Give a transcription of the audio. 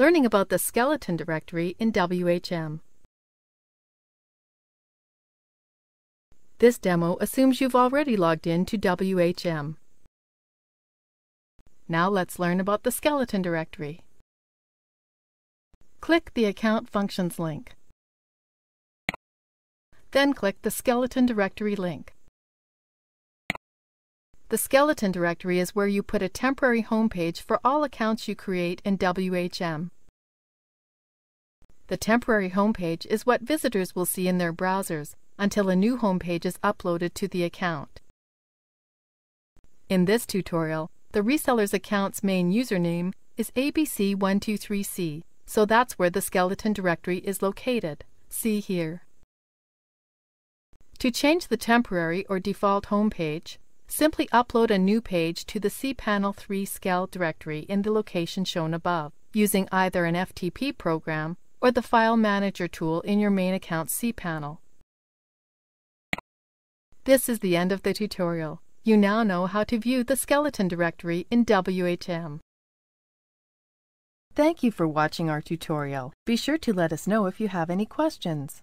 learning about the skeleton directory in WHM. This demo assumes you've already logged in to WHM. Now let's learn about the skeleton directory. Click the Account Functions link. Then click the Skeleton Directory link. The skeleton directory is where you put a temporary home page for all accounts you create in WHM. The temporary home page is what visitors will see in their browsers until a new home page is uploaded to the account. In this tutorial, the reseller's account's main username is ABC123C, so that's where the skeleton directory is located. See here. To change the temporary or default home page, Simply upload a new page to the cpanel3-skel directory in the location shown above, using either an FTP program or the File Manager tool in your main account cPanel. This is the end of the tutorial. You now know how to view the skeleton directory in WHM. Thank you for watching our tutorial. Be sure to let us know if you have any questions.